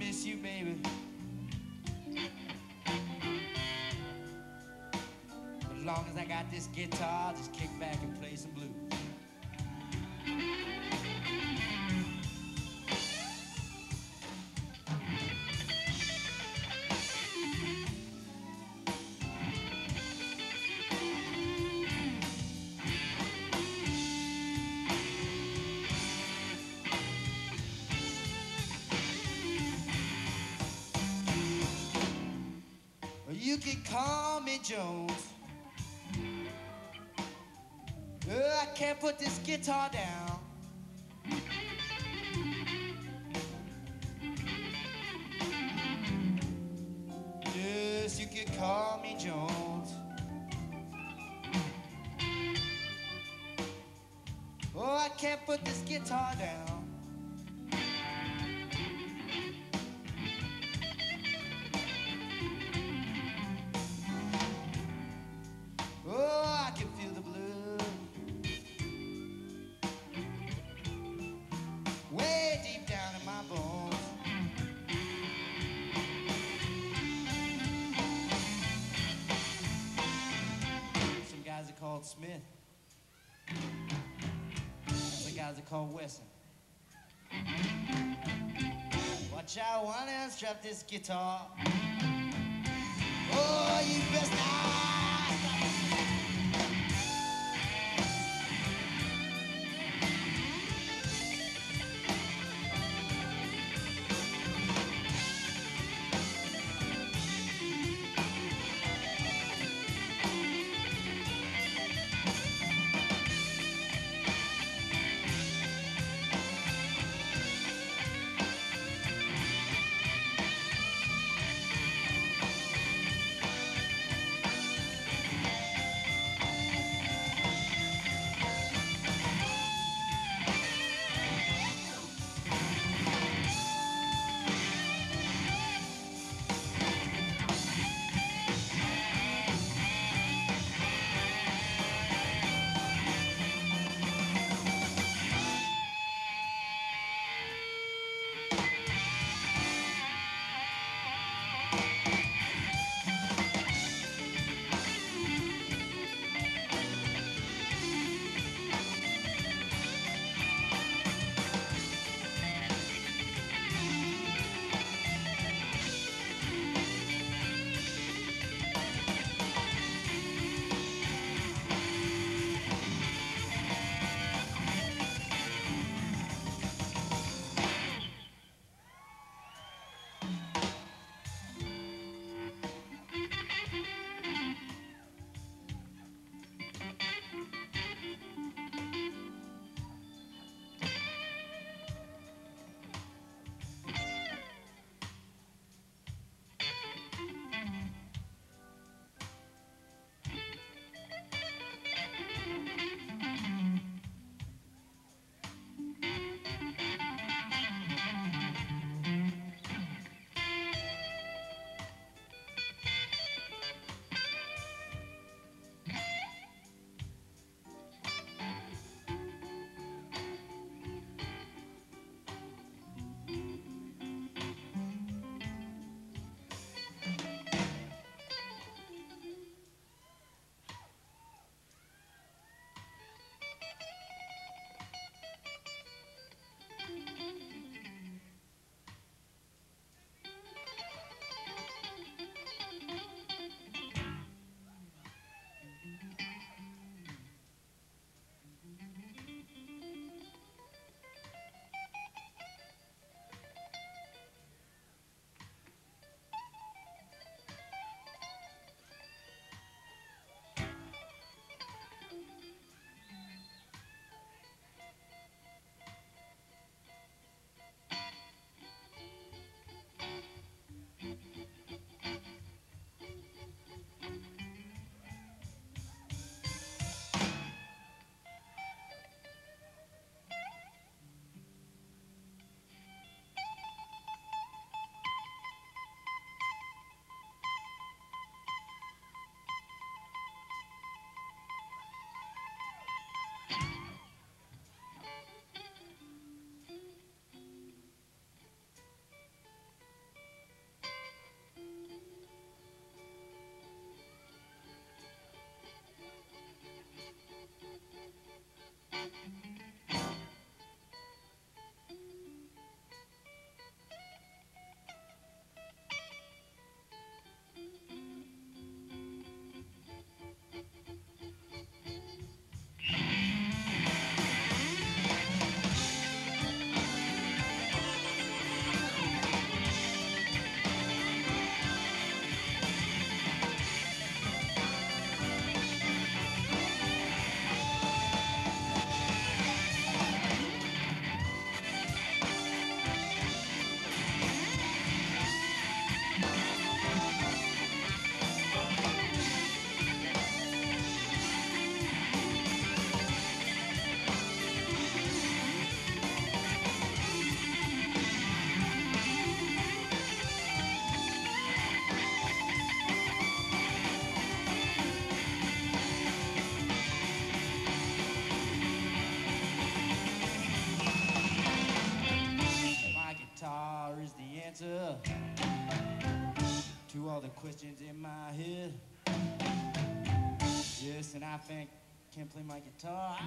Miss you, baby. But as long as I got this guitar, I'll just kick back and play some blues. You can call me Jones. Uh, I can't put this guitar down. Yes, you can call me Jones. Oh, I can't put this guitar down. Are called Wesson. Watch out, one hand strap this guitar. Questions in my head. Yes, and I think can't play my guitar.